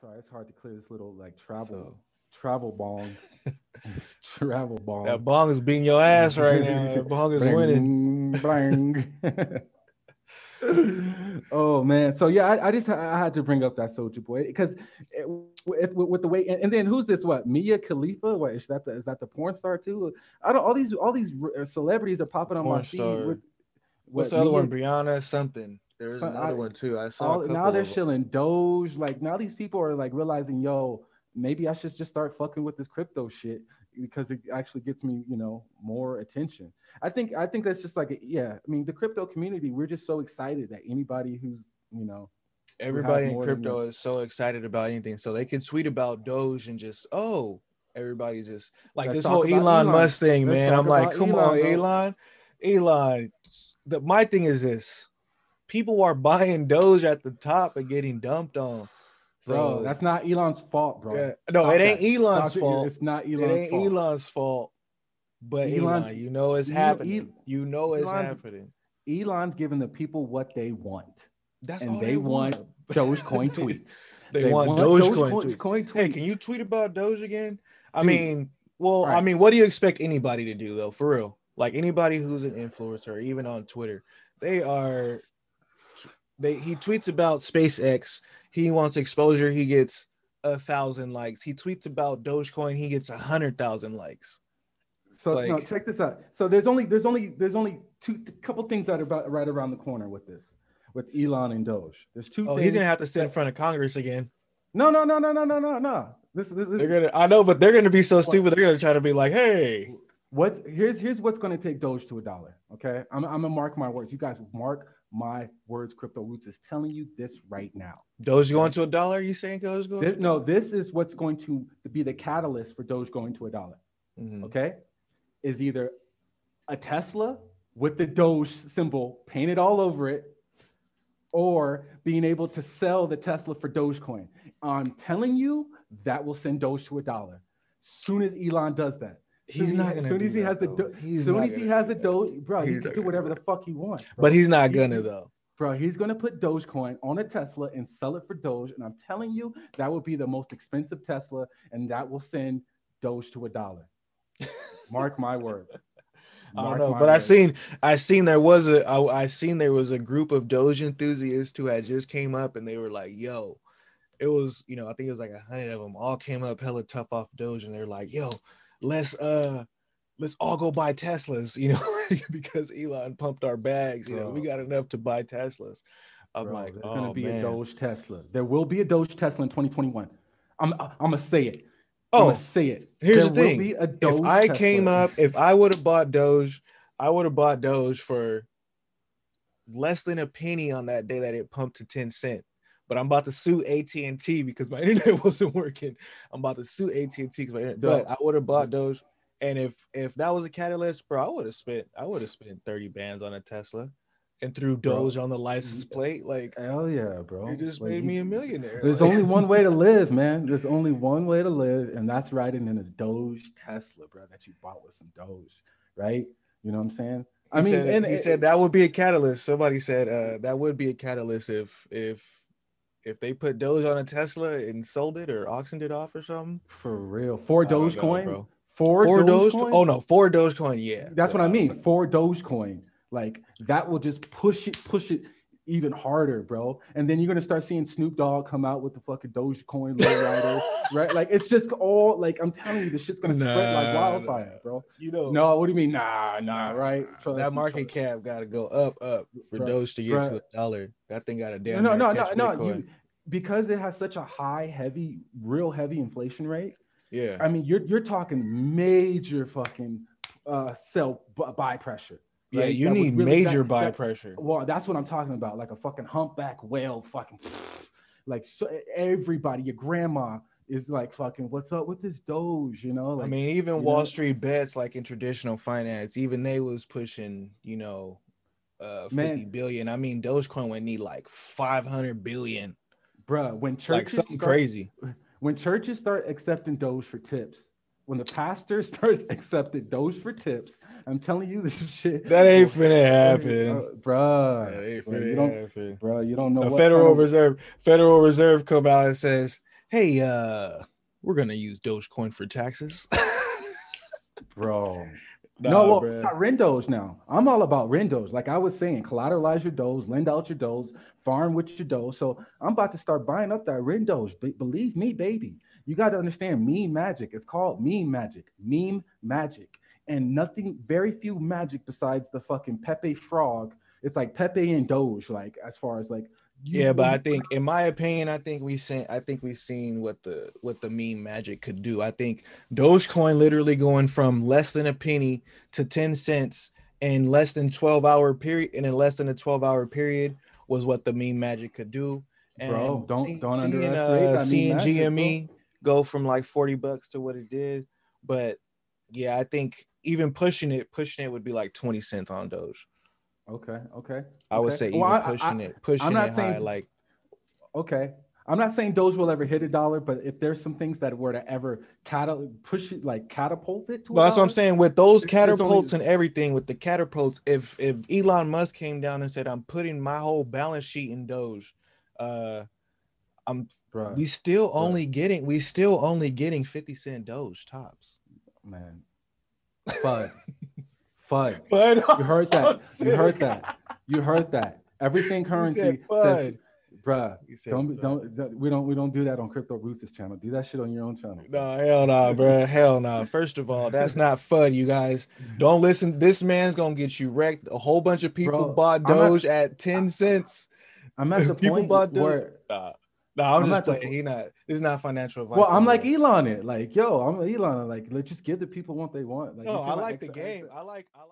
Sorry, it's hard to clear this little like travel So- travel bong. travel bong. That bong is beating your ass right now. That bong is winning. Bling. oh man, so yeah, I, I just I had to bring up that Soldier Boy because with, with the way and, and then who's this? What Mia Khalifa? What is that? The, is that the porn star too? I don't. All these all these celebrities are popping on Porn my feed. With, What's what, the other Mia- one? Brianna something. There's another I- one too. I saw. all, now they're shilling Doge. Like now these people are like realizing, yo, maybe I should just start fucking with this crypto shit because it actually gets me, you know, more attention. I think I think that's just like a, yeah. I mean, the crypto community, we're just so excited that anybody who's you know Everybody in crypto is so excited about anything, so they can tweet about Doge and just oh, everybody's just like Let's this whole Elon, Elon. Musk thing, Let's man. I'm like, come Elon, on, bro. Elon, Elon. The my thing is this: people are buying Doge at the top and getting dumped on. bro, So that's not Elon's fault, bro. yeah. no, Stop it ain't that. Elon's Stop it. fault. It's not It Elon's ain't fault. Elon's fault. But Elon's- Elon, you know it's happening. El- you know it's Elon's- happening. Elon's giving the people what they want. That's and all they want Dogecoin They- tweets. They, want, Dogecoin, tweets. tweets. Hey, can you tweet about Doge again? I Dude, mean, well, I mean, what do you expect anybody to do though? For real, like anybody who's an influencer, even on Twitter, they are. They he tweets about SpaceX. He wants exposure. He gets a thousand likes. He tweets about Dogecoin. He gets a hundred thousand likes. So It's no, check this out. So there's only there's only there's only two couple things that are about right around the corner with this, with Elon and Doge. There's two. Oh, he's gonna have to sit in front of Congress again. No, no, no, no, no, no, no, no. This, this, this They're gonna. I know, but they're gonna be so stupid. They're gonna try to be like, "Hey, what's here's here's what's going to take Doge to a dollar. Okay, I'm I'm gonna mark my words. You guys mark my words. Crypto Rootz is telling you this right now. Doge going to a dollar? You saying Doge going? This, to- no, this is what's going to be the catalyst for Doge going to a dollar. Mhm. okay, is either a Tesla with the Doge symbol painted all over it, or being able to sell the Tesla for Dogecoin. I'm telling you, that will send Doge to a dollar. Soon as Elon does that. He's soon not as, gonna. soon as he has the. Do- He's soon as he has the. Doge, bro, he can do whatever the fuck he wants. bro. But he's not gonna though. Bro, he's gonna put Dogecoin on a Tesla and sell it for Doge, and I'm telling you, that will be the most expensive Tesla, and that will send Doge to a dollar. Mark my words. I don't know, but I seen I seen there was a I, I seen there was a group of Doge enthusiasts who had just came up and they were like, "Yo." It was, you know, I think it was like a hundred of them all came up hella tough off Doge, and they're like, "Yo, let's uh, let's all go buy Teslas," you know, because Elon pumped our bags. You know, we got enough to buy Teslas. I'm Bro, like, there's oh gonna be man. a Doge Tesla. There will be a Doge Tesla in 2021. I'm I'm gonna say it. I'm Oh, say it. here's there the thing. Will be a Doge if I Tesla. came up, if I would have bought Doge, I would have bought Doge for less than a penny on that day that it pumped to 10 cent. But I'm about to sue AT&T because my internet wasn't working. I'm about to sue AT&T because my internet, but I would have bought Doge. And if if that was a catalyst, bro, I would have spent I would have spent 30 bands on a Tesla and threw Bro. Doge on the license plate. Like Hell yeah, bro. it just Like, made you- me a millionaire. There's Like- only one way to live, man. There's only one way to live, and that's riding in a Doge Tesla, bro, that you bought with some Doge, right? You know what I'm saying? I He mean, said, and he it- said that would be a catalyst. Somebody said uh, that would be a catalyst if if if they put Doge on a Tesla and sold it or auctioned it off or something. for real. For know, Dogecoin, bro. for, For Doge, Dogecoin. oh no, for Dogecoin, yeah. That's what I mean. know. For Dogecoin, like that will just push it, push it even harder, bro. And then you're gonna start seeing Snoop Dogg come out with the fucking Dogecoin lowrider, right? Like it's just all like I'm telling you, this shit's gonna spread like wildfire, nah. bro. You know, No, what do you mean? Nah, nah, right? Trust that market trust- cap got to go up, up for Bruh, Doge to get to a dollar. That thing got a damn. no, no, no, no. Bitcoin. You, because it has such a high, heavy, real heavy inflation rate. yeah, I mean, you're you're talking major fucking uh sell buy pressure. Yeah. right? You That need really- major that- buy that- pressure. Well, that's what I'm talking about, like a fucking humpback whale, fucking like so everybody, your grandma is like fucking, what's up with this Doge? You know, like I mean, even Wall know? Street bets, like in traditional finance, even they was pushing, you know, uh, Man. 50 billion. I mean, Dogecoin would need like 500 billion, bruh, when churches like something start, crazy. when churches start accepting Doge for tips, when the pastor starts accepting Doge for tips, I'm telling you this shit. That ain't finna uh, happen. bruh. That ain't bruh, you finna don't, happen. bruh, you don't know The Federal kind of- Reserve, Federal Reserve come out and says, hey, uh, we're gonna use Dogecoin for taxes. bro. Nah, no, well, bruh. not Rendos now. I'm all about Rendos. Like I was saying, collateralize your does, lend out your does, farm with your does. So I'm about to start buying up that Rendos. Be- believe me, baby. You got to understand meme magic. It's called meme magic, meme magic, and nothing, very few magic besides the fucking Pepe frog. It's like Pepe and Doge, like as far as like. yeah, but I think, in my opinion, I think we seen, I think we seen what the what the meme magic could do. I think Dogecoin literally going from less than a penny to ten cents in less than twelve hour period, and in less than a twelve hour period was what the meme magic could do. And Bro, don't- don't seeing, underestimate uh, seeing magic, GME go from like forty bucks to what it did, but yeah, I think even pushing it, pushing it would be like twenty cents on Doge. Okay, okay. I would okay. say even Well, I- I- pushing it, pushing not it saying- high, like Okay. I'm not saying Doge will ever hit a dollar, but if there's some things that were to ever catal push it, like catapult it to Well, that's what I'm saying with those it's only- catapults and everything. With the catapults, if if Elon Musk came down and said, "I'm putting my whole balance sheet in Doge," uh, I'm Bruh, we still bruh. only getting we still only getting 50 cent Doge tops. man. Fud. Fud. But You heard that. You heard that. You heard that. Everything currency says, bruh, don't, don't don't we don't we don't do that on Crypto Rootz' channel. Do that shit on your own channel. No, hell no, bro. Hell no. First of all, that's not fun, you guys. Don't listen. This man's gonna get you wrecked. A whole bunch of people Bro, bought Doge at 10 cents. I'm at the People point bought Doge. where Nah, nah I'm, I'm just at the. He not. This is not financial advice. well, I'm anyway. like Elon it. Like, yo, I'm Elon. Like, let's just give the people what they want. Like, no, I my like the game. X- I like. I like.